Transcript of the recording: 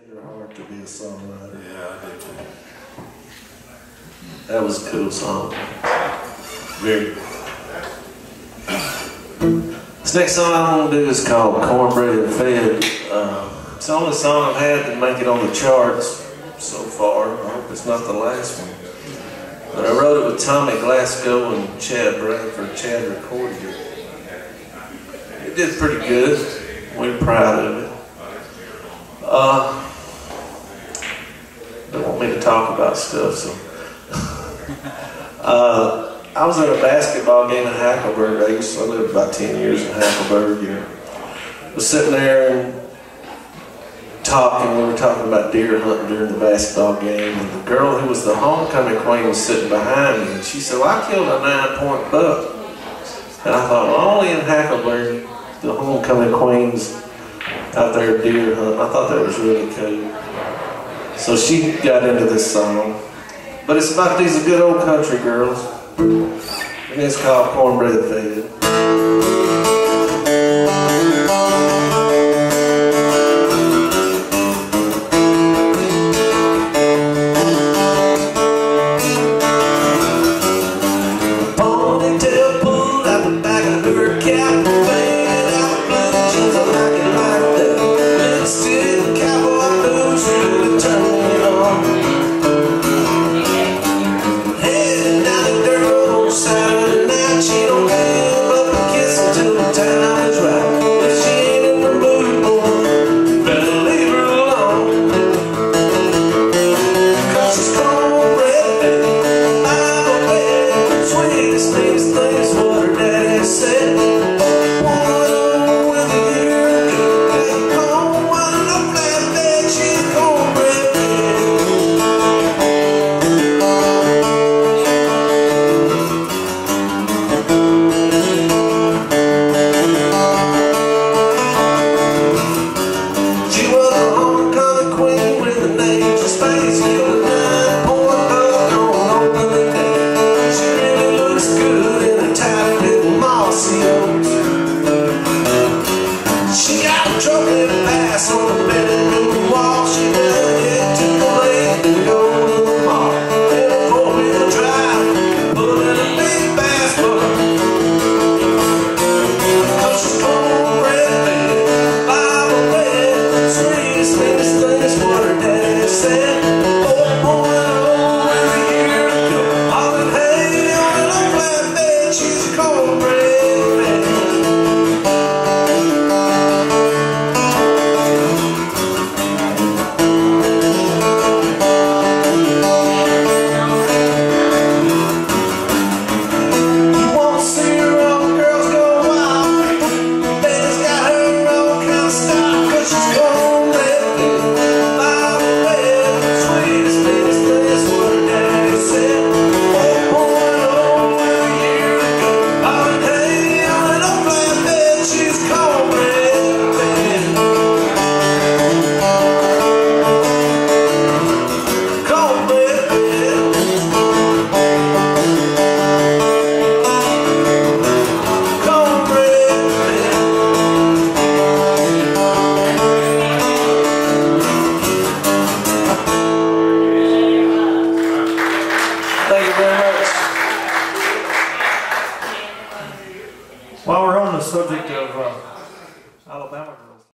Tender heart to be a songwriter. Yeah, I did too. That was a cool song. Very. This next song I'm gonna do is called Cornbread Fed. Uh, it's the only song I've had to make it on the charts so far. I hope it's not the last one. But I wrote it with Tommy Glasgow and Chad Bradford. Chad recorded it. It did pretty good. We're proud of it. Uh, talk about stuff, so. uh, I was at a basketball game in Hackleburg. I used to I lived about 10 years in Hackleburg. And was sitting there and talking. We were talking about deer hunting during the basketball game. And the girl who was the homecoming queen was sitting behind me. And she said, well, I killed a nine point buck. And I thought, well, only in Hackleburg, the homecoming queens out there deer hunting. I thought that was really cool. So she got into this song. But it's about these good old country girls. And it's called Cornbread Fed. She got a trophy much. While we're on the subject of uh,